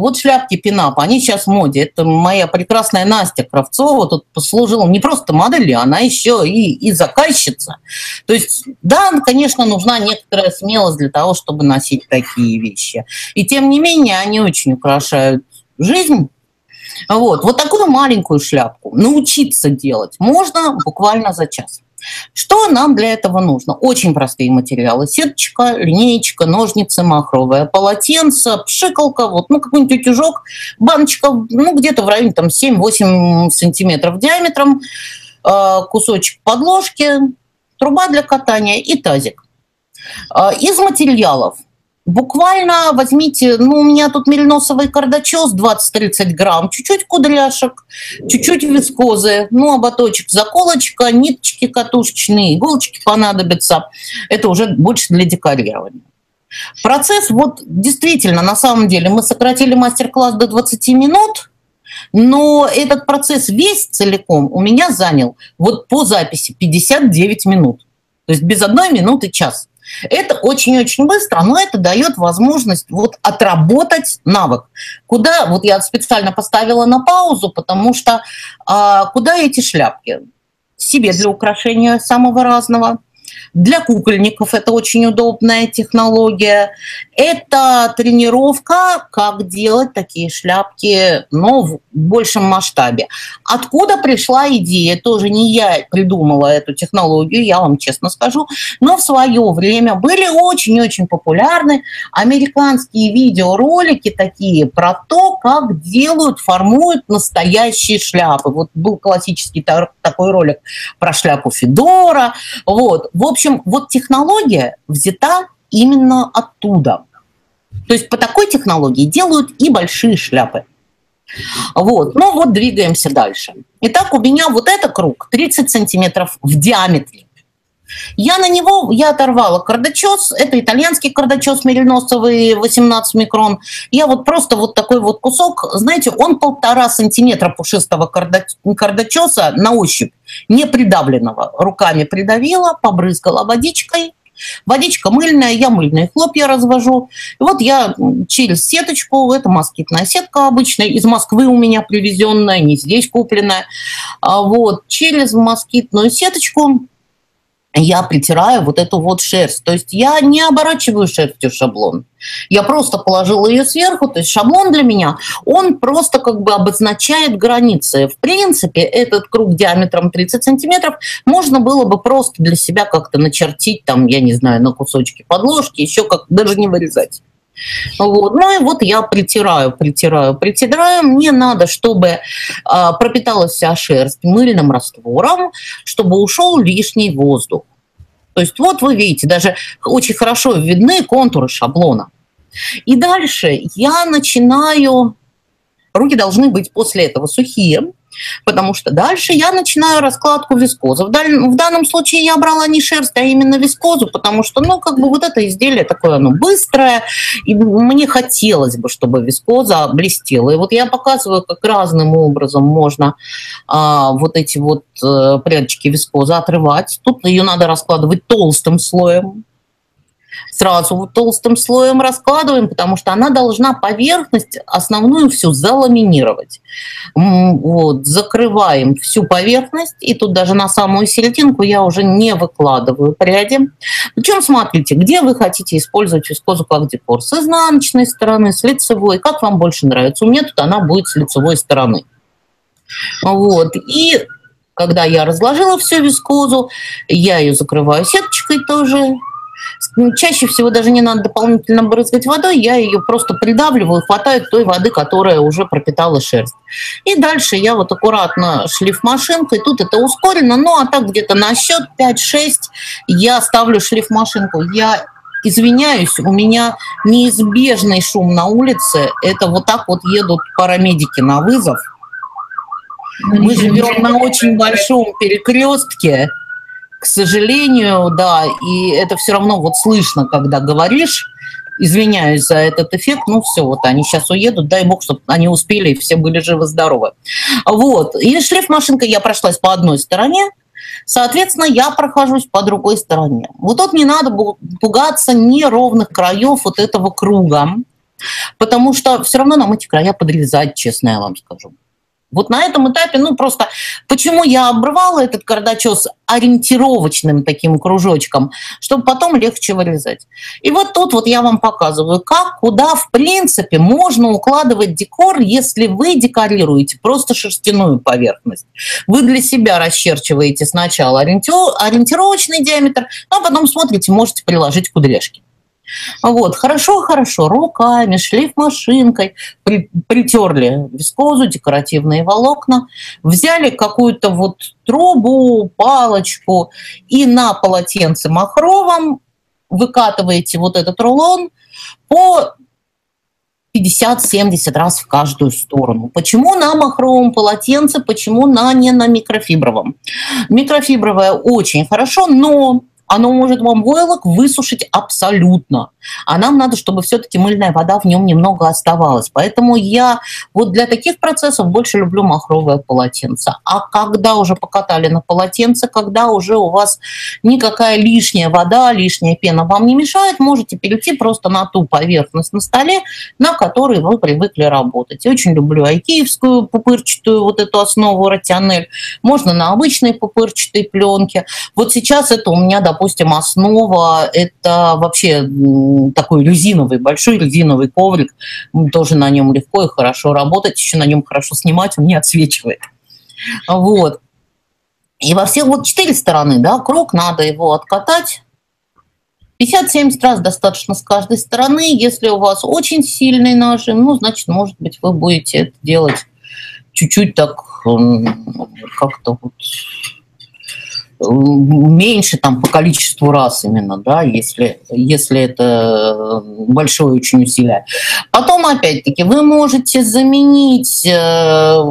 Вот шляпки пинап, они сейчас в моде. Это моя прекрасная Настя Кравцова тут послужила не просто моделью, она еще и, и заказчица. То есть, да, конечно, нужна некоторая смелость для того, чтобы носить такие вещи. И тем не менее, они очень украшают жизнь вот, вот такую маленькую шляпку научиться делать можно буквально за час. Что нам для этого нужно? Очень простые материалы. Сеточка, линеечка, ножницы, махровое полотенце, пшикалка, вот, ну, какой-нибудь утюжок, баночка, ну, где-то в районе там 7-8 сантиметров диаметром, э, кусочек подложки, труба для катания и тазик. Э, из материалов – Буквально возьмите, ну, у меня тут мельносовый кардачос 20-30 грамм, чуть-чуть кудряшек, чуть-чуть вискозы, ну, ободочек, заколочка, ниточки катушечные, иголочки понадобятся. Это уже больше для декорирования. Процесс, вот действительно, на самом деле, мы сократили мастер-класс до 20 минут, но этот процесс весь целиком у меня занял вот по записи 59 минут. То есть без одной минуты час. Это очень-очень быстро, но это дает возможность вот отработать навык. Куда, вот я специально поставила на паузу, потому что а, куда эти шляпки? Себе для украшения самого разного – для кукольников это очень удобная технология. Это тренировка, как делать такие шляпки, но в большем масштабе. Откуда пришла идея? Тоже не я придумала эту технологию, я вам честно скажу, но в свое время были очень-очень популярны американские видеоролики такие про то, как делают, формуют настоящие шляпы. Вот был классический такой ролик про шляпу Федора. Вот. В общем, общем, вот технология взята именно оттуда. То есть по такой технологии делают и большие шляпы. Вот, ну вот двигаемся дальше. Итак, у меня вот этот круг 30 сантиметров в диаметре. Я на него, я оторвала кардачос, это итальянский кардачос мериносовый 18 микрон. Я вот просто вот такой вот кусок, знаете, он полтора сантиметра пушистого кардачоса на ощупь, не придавленного. Руками придавила, побрызгала водичкой, Водичка мыльная, я мыльные хлопья развожу. И вот я через сеточку, это москитная сетка обычная, из Москвы у меня привезенная, не здесь купленная. А вот через москитную сеточку я притираю вот эту вот шерсть. То есть я не оборачиваю шерстью шаблон. Я просто положила ее сверху. То есть шаблон для меня, он просто как бы обозначает границы. В принципе, этот круг диаметром 30 сантиметров можно было бы просто для себя как-то начертить, там, я не знаю, на кусочки подложки, еще как даже не вырезать. Вот. Ну и вот я притираю, притираю, притираю. Мне надо, чтобы а, пропиталась вся шерсть мыльным раствором, чтобы ушел лишний воздух. То есть вот вы видите, даже очень хорошо видны контуры шаблона. И дальше я начинаю, руки должны быть после этого сухие, потому что дальше я начинаю раскладку вискозы. В, даль... в данном случае я брала не шерсть, а именно вискозу, потому что, ну, как бы вот это изделие такое, оно быстрое, и мне хотелось бы, чтобы вискоза блестела. И вот я показываю, как разным образом можно а, вот эти вот а, прядочки вискозы отрывать. Тут ее надо раскладывать толстым слоем, сразу вот толстым слоем раскладываем, потому что она должна поверхность основную всю заламинировать. Вот, закрываем всю поверхность, и тут даже на самую серединку я уже не выкладываю пряди. Причем смотрите, где вы хотите использовать вискозу как декор. С изнаночной стороны, с лицевой, как вам больше нравится. У меня тут она будет с лицевой стороны. Вот, и когда я разложила всю вискозу, я ее закрываю сеточкой тоже, чаще всего даже не надо дополнительно брызгать водой, я ее просто придавливаю, хватает той воды, которая уже пропитала шерсть. И дальше я вот аккуратно шлифмашинкой, тут это ускорено, ну а так где-то на счет 5-6 я ставлю шлифмашинку. Я извиняюсь, у меня неизбежный шум на улице, это вот так вот едут парамедики на вызов. Мы живем на очень большом перекрестке, к сожалению, да, и это все равно вот слышно, когда говоришь. Извиняюсь за этот эффект, ну все, вот они сейчас уедут, дай бог, чтобы они успели и все были живы-здоровы. Вот, и шлифмашинкой я прошлась по одной стороне, Соответственно, я прохожусь по другой стороне. Вот тут не надо пугаться неровных краев вот этого круга. Потому что все равно нам эти края подрезать, честно я вам скажу. Вот на этом этапе, ну просто, почему я обрывала этот кардачес ориентировочным таким кружочком, чтобы потом легче вырезать. И вот тут вот я вам показываю, как, куда, в принципе, можно укладывать декор, если вы декорируете просто шерстяную поверхность. Вы для себя расчерчиваете сначала ориентировочный диаметр, а потом смотрите, можете приложить кудряшки. Вот, хорошо, хорошо, руками, шлейф машинкой, при, притерли вискозу, декоративные волокна, взяли какую-то вот трубу, палочку и на полотенце махровом выкатываете вот этот рулон по 50-70 раз в каждую сторону. Почему на махровом полотенце, почему на не на микрофибровом? Микрофибровое очень хорошо, но оно может вам войлок высушить абсолютно. А нам надо, чтобы все-таки мыльная вода в нем немного оставалась. Поэтому я вот для таких процессов больше люблю махровое полотенце. А когда уже покатали на полотенце, когда уже у вас никакая лишняя вода, лишняя пена вам не мешает, можете перейти просто на ту поверхность на столе, на которой вы привыкли работать. Я очень люблю айкиевскую пупырчатую вот эту основу ротянель. Можно на обычной пупырчатой пленке. Вот сейчас это у меня, допустим, допустим, основа – это вообще такой резиновый, большой резиновый коврик. Тоже на нем легко и хорошо работать, еще на нем хорошо снимать, он не отсвечивает. Вот. И во всех вот четыре стороны, да, круг, надо его откатать. 50-70 раз достаточно с каждой стороны. Если у вас очень сильный нажим, ну, значит, может быть, вы будете это делать чуть-чуть так как-то вот меньше там по количеству раз именно, да, если, если это большое очень усилие. Потом, опять-таки, вы можете заменить, э,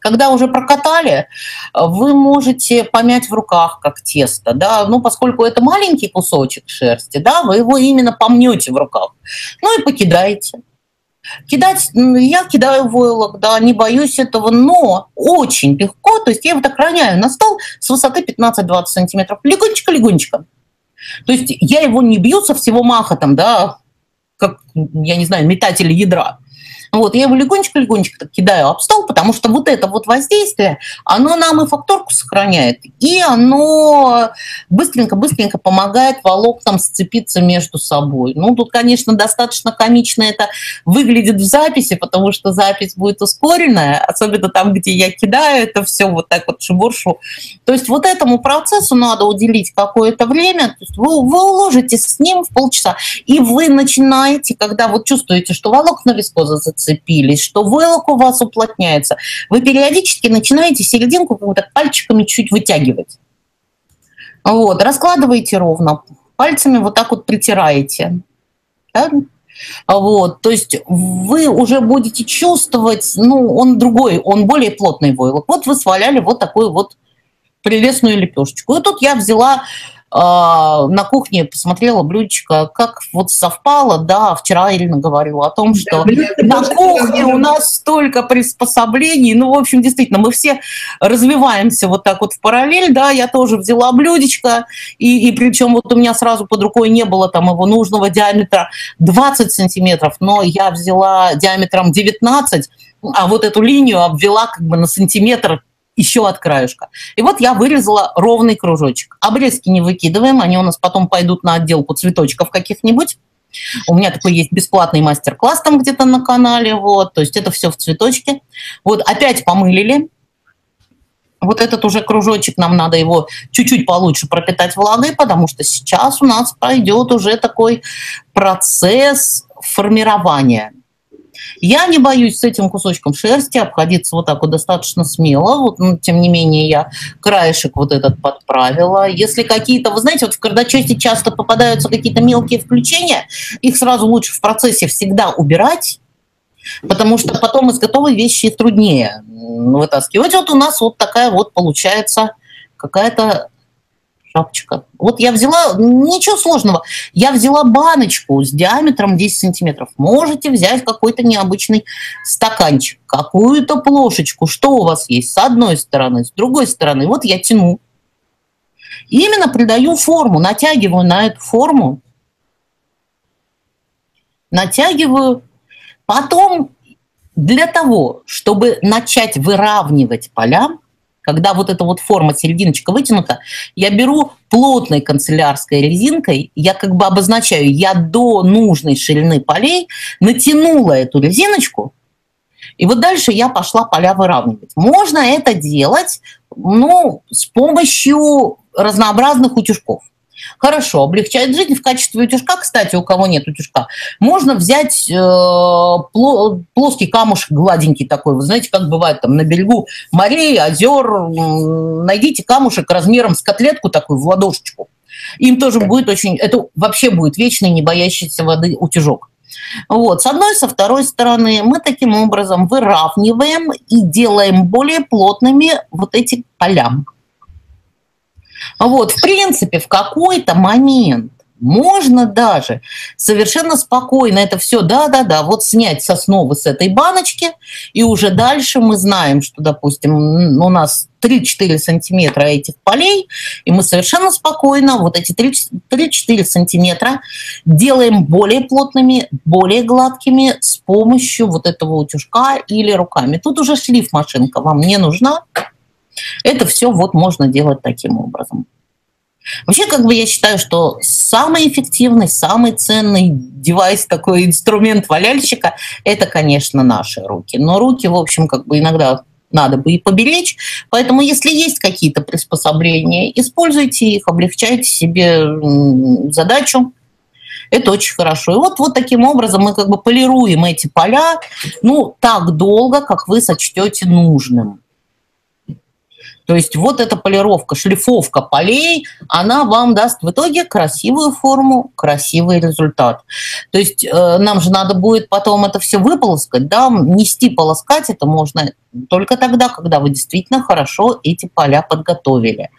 когда уже прокатали, вы можете помять в руках как тесто, да, ну, поскольку это маленький кусочек шерсти, да, вы его именно помнете в руках, ну и покидаете. Кидать, я кидаю войлок, да, не боюсь этого, но очень легко, то есть я его так роняю на стол с высоты 15-20 сантиметров, легонечко-легонечко. То есть я его не бью со всего маха, там, да, как, я не знаю, метатель ядра. Вот, я его легонечко-легонечко кидаю об стол, потому что вот это вот воздействие, оно нам и факторку сохраняет, и оно быстренько-быстренько помогает волокнам сцепиться между собой. Ну, тут, конечно, достаточно комично это выглядит в записи, потому что запись будет ускоренная, особенно там, где я кидаю это все вот так вот шебуршу. То есть вот этому процессу надо уделить какое-то время, то есть вы, вы уложитесь с ним в полчаса, и вы начинаете, когда вот чувствуете, что волокна вискоза зацепились, что войлок у вас уплотняется, вы периодически начинаете серединку как то пальчиками чуть вытягивать. Вот, раскладываете ровно, пальцами вот так вот притираете. Да? Вот, то есть вы уже будете чувствовать, ну, он другой, он более плотный войлок. Вот вы сваляли вот такую вот прелестную лепешечку. И тут я взяла на кухне посмотрела блюдечко, как вот совпало, да, вчера Ирина говорила о том, что да, на кухне у нас столько приспособлений, ну, в общем, действительно, мы все развиваемся вот так вот в параллель, да, я тоже взяла блюдечко, и, и причем вот у меня сразу под рукой не было там его нужного диаметра 20 сантиметров, но я взяла диаметром 19, а вот эту линию обвела как бы на сантиметр еще от краюшка. И вот я вырезала ровный кружочек. Обрезки не выкидываем, они у нас потом пойдут на отделку цветочков каких-нибудь. У меня такой есть бесплатный мастер-класс там где-то на канале, вот, то есть это все в цветочке. Вот опять помылили, вот этот уже кружочек, нам надо его чуть-чуть получше пропитать влагой, потому что сейчас у нас пойдет уже такой процесс формирования. Я не боюсь с этим кусочком шерсти обходиться вот так вот достаточно смело. Вот, но, тем не менее, я краешек вот этот подправила. Если какие-то, вы знаете, вот в кардачете часто попадаются какие-то мелкие включения, их сразу лучше в процессе всегда убирать, потому что потом из готовой вещи труднее вытаскивать. Вот у нас вот такая вот получается какая-то шапочка. Вот я взяла, ничего сложного, я взяла баночку с диаметром 10 сантиметров. Можете взять какой-то необычный стаканчик, какую-то плошечку, что у вас есть, с одной стороны, с другой стороны. Вот я тяну. Именно придаю форму, натягиваю на эту форму, натягиваю Потом для того, чтобы начать выравнивать поля, когда вот эта вот форма серединочка вытянута, я беру плотной канцелярской резинкой, я как бы обозначаю, я до нужной ширины полей натянула эту резиночку, и вот дальше я пошла поля выравнивать. Можно это делать ну, с помощью разнообразных утюжков. Хорошо, облегчает жизнь в качестве утюжка. Кстати, у кого нет утюжка, можно взять э, плоский камушек гладенький такой. Вы знаете, как бывает там на берегу морей, озер. Найдите камушек размером с котлетку такую в ладошечку. Им тоже будет очень... Это вообще будет вечный, не боящийся воды утюжок. Вот. С одной, со второй стороны мы таким образом выравниваем и делаем более плотными вот эти поля. Вот, в принципе, в какой-то момент можно даже совершенно спокойно это все, да-да-да, вот снять сосновы с этой баночки, и уже дальше мы знаем, что, допустим, у нас 3-4 сантиметра этих полей, и мы совершенно спокойно вот эти 3-4 сантиметра делаем более плотными, более гладкими с помощью вот этого утюжка или руками. Тут уже шлиф машинка вам не нужна, это все вот можно делать таким образом. Вообще, как бы я считаю, что самый эффективный, самый ценный девайс, такой инструмент валяльщика, это, конечно, наши руки. Но руки, в общем, как бы иногда надо бы и поберечь. Поэтому, если есть какие-то приспособления, используйте их, облегчайте себе задачу. Это очень хорошо. И вот, вот таким образом мы как бы полируем эти поля, ну, так долго, как вы сочтете нужным. То есть вот эта полировка, шлифовка полей, она вам даст в итоге красивую форму, красивый результат. То есть э, нам же надо будет потом это все выполоскать, да, нести полоскать это можно только тогда, когда вы действительно хорошо эти поля подготовили.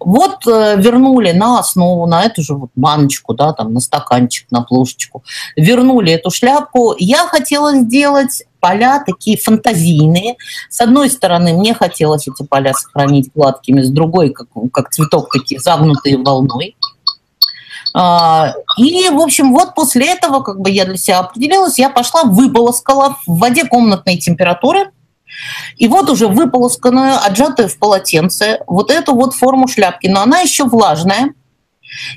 Вот э, вернули на основу, на эту же вот баночку, да, там на стаканчик, на плошечку, вернули эту шляпку. Я хотела сделать поля такие фантазийные. С одной стороны, мне хотелось эти поля сохранить гладкими, с другой, как, как цветок, такие загнутые волной. А, и, в общем, вот после этого, как бы я для себя определилась, я пошла, выполоскала в воде комнатной температуры, и вот уже выполосканную, отжатую в полотенце, вот эту вот форму шляпки, но она еще влажная,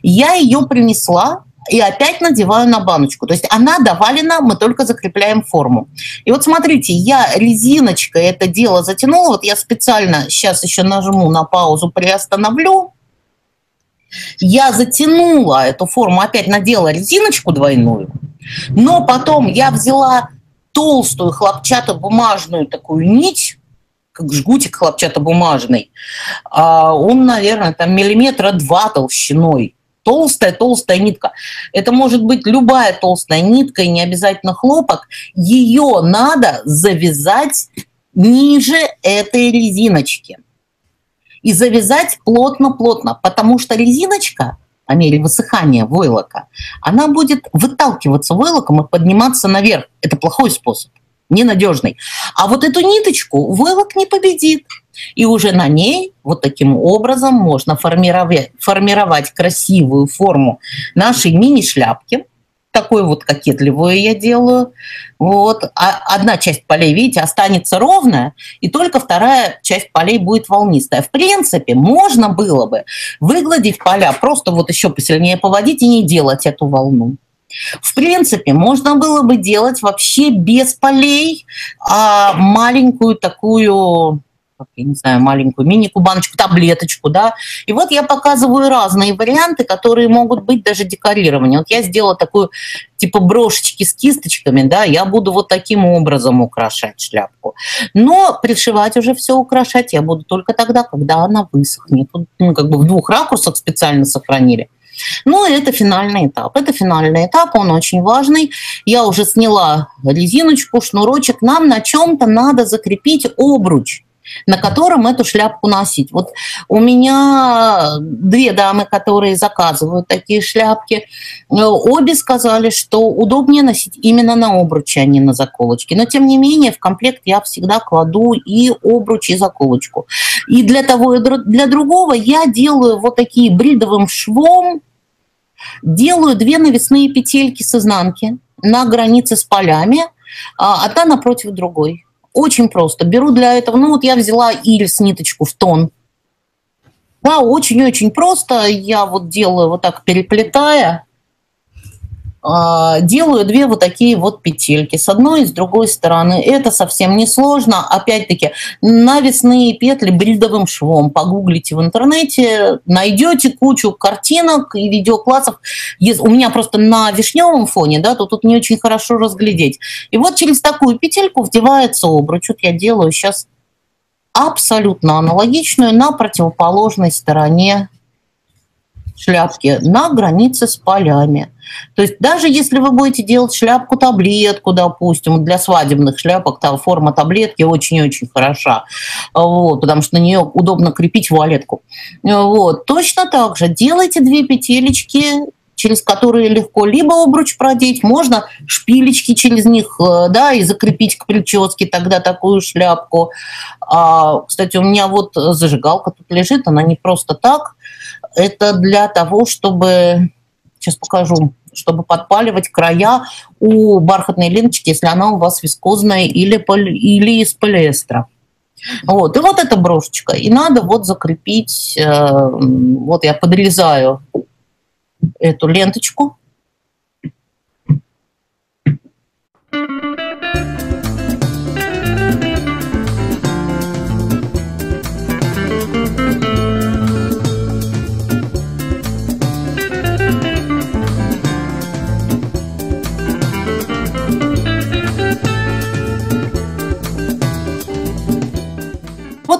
я ее принесла и опять надеваю на баночку. То есть она довалена, мы только закрепляем форму. И вот смотрите, я резиночкой это дело затянула. Вот я специально сейчас еще нажму на паузу, приостановлю. Я затянула эту форму, опять надела резиночку двойную, но потом я взяла толстую хлопчатобумажную такую нить, как жгутик хлопчатобумажный. А он, наверное, там миллиметра два толщиной толстая-толстая нитка. Это может быть любая толстая нитка, и не обязательно хлопок. Ее надо завязать ниже этой резиночки. И завязать плотно-плотно, потому что резиночка по мере высыхания войлока, она будет выталкиваться войлоком и подниматься наверх. Это плохой способ, ненадежный. А вот эту ниточку войлок не победит. И уже на ней вот таким образом можно формировать, формировать красивую форму нашей мини-шляпки. Такую вот кокетливую я делаю. Вот. А одна часть полей, видите, останется ровная, и только вторая часть полей будет волнистая. В принципе, можно было бы выгладить поля, просто вот еще посильнее поводить и не делать эту волну. В принципе, можно было бы делать вообще без полей, а маленькую такую как, я не знаю, маленькую мини-кубаночку, таблеточку, да. И вот я показываю разные варианты, которые могут быть даже декорирования. Вот я сделала такую, типа брошечки с кисточками, да, я буду вот таким образом украшать шляпку. Но пришивать уже все украшать я буду только тогда, когда она высохнет. Ну, как бы в двух ракурсах специально сохранили. Ну, это финальный этап. Это финальный этап, он очень важный. Я уже сняла резиночку, шнурочек. Нам на чем-то надо закрепить обруч на котором эту шляпку носить. Вот у меня две дамы, которые заказывают такие шляпки, э, обе сказали, что удобнее носить именно на обруче, а не на заколочке. Но тем не менее в комплект я всегда кладу и обруч, и заколочку. И для того, и для другого я делаю вот такие бридовым швом, делаю две навесные петельки с изнанки на границе с полями – а, а напротив другой. Очень просто. Беру для этого, ну вот я взяла ирис ниточку в тон. Да, очень-очень просто. Я вот делаю вот так переплетая, делаю две вот такие вот петельки с одной и с другой стороны. Это совсем не сложно. Опять-таки, навесные петли бридовым швом. Погуглите в интернете, найдете кучу картинок и видеоклассов. У меня просто на вишневом фоне, да, то тут не очень хорошо разглядеть. И вот через такую петельку вдевается обруч. Вот я делаю сейчас абсолютно аналогичную на противоположной стороне шляпки на границе с полями. То есть даже если вы будете делать шляпку-таблетку, допустим, для свадебных шляпок, там форма таблетки очень-очень хороша, вот, потому что на нее удобно крепить вуалетку. Вот. Точно так же делайте две петелечки, через которые легко либо обруч продеть, можно шпилечки через них, э, да, и закрепить к прическе тогда такую шляпку. А, кстати, у меня вот зажигалка тут лежит, она не просто так, это для того, чтобы, сейчас покажу, чтобы подпаливать края у бархатной ленточки, если она у вас вискозная или, или из полиэстера. Вот, и вот эта брошечка. И надо вот закрепить, э, вот я подрезаю эту ленточку.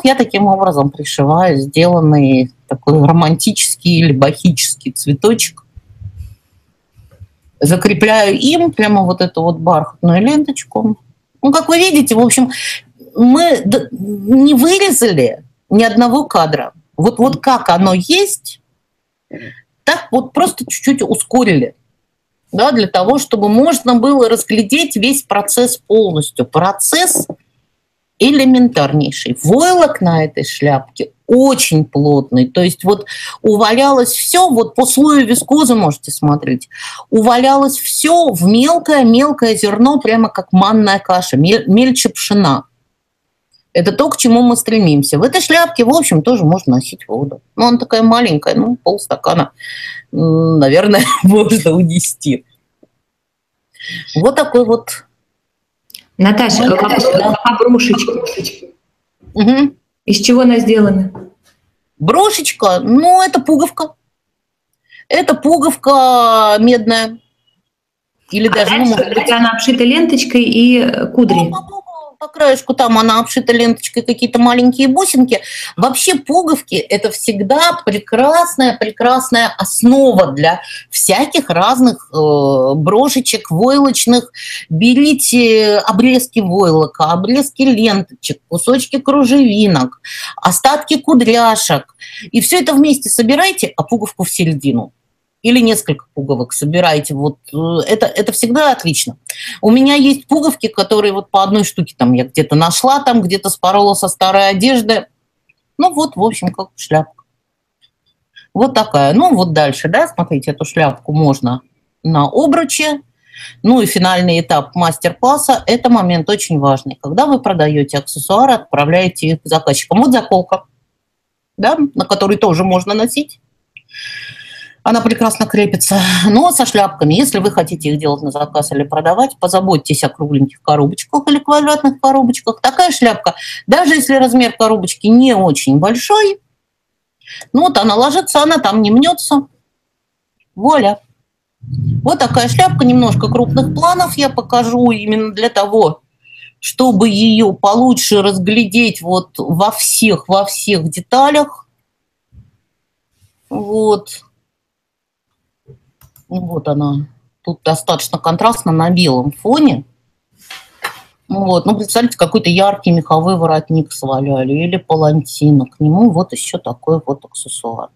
Вот я таким образом пришиваю сделанный такой романтический или бахический цветочек. Закрепляю им прямо вот эту вот бархатную ленточку. Ну, как вы видите, в общем, мы не вырезали ни одного кадра. Вот, вот как оно есть, так вот просто чуть-чуть ускорили. Да, для того, чтобы можно было разглядеть весь процесс полностью. Процесс элементарнейший. Войлок на этой шляпке очень плотный. То есть вот увалялось все, вот по слою вискозы можете смотреть, увалялось все в мелкое-мелкое зерно, прямо как манная каша, мельче пшена. Это то, к чему мы стремимся. В этой шляпке, в общем, тоже можно носить воду. Но она такая маленькая, ну, полстакана, наверное, можно унести. Вот такой вот Наташа, ну, вопрос да. о брошечке. Угу. Из чего она сделана? Брошечка, ну, это пуговка. Это пуговка медная. Или а даже, ну, может быть... Она обшита ленточкой и кудри. Ну, по краешку там она обшита ленточкой, какие-то маленькие бусинки. Вообще пуговки – это всегда прекрасная, прекрасная основа для всяких разных э, брошечек, войлочных. Берите обрезки войлока, обрезки ленточек, кусочки кружевинок, остатки кудряшек. И все это вместе собирайте, а пуговку в середину или несколько пуговок собираете. Вот э, это, это всегда отлично. У меня есть пуговки, которые вот по одной штуке там я где-то нашла, там где-то спорола со старой одежды. Ну вот, в общем, как шляпка. Вот такая. Ну вот дальше, да, смотрите, эту шляпку можно на обруче. Ну и финальный этап мастер-класса – это момент очень важный. Когда вы продаете аксессуары, отправляете их заказчикам. Вот заколка, да, на которой тоже можно носить она прекрасно крепится. Но со шляпками, если вы хотите их делать на заказ или продавать, позаботьтесь о кругленьких коробочках или квадратных коробочках. Такая шляпка, даже если размер коробочки не очень большой, ну вот она ложится, она там не мнется. Вуаля. Вот такая шляпка, немножко крупных планов я покажу именно для того, чтобы ее получше разглядеть вот во всех, во всех деталях. Вот. Вот она. Тут достаточно контрастно на белом фоне. Ну вот, ну, представьте, какой-то яркий меховой воротник сваляли или палантина. К нему вот еще такой вот аксессуар.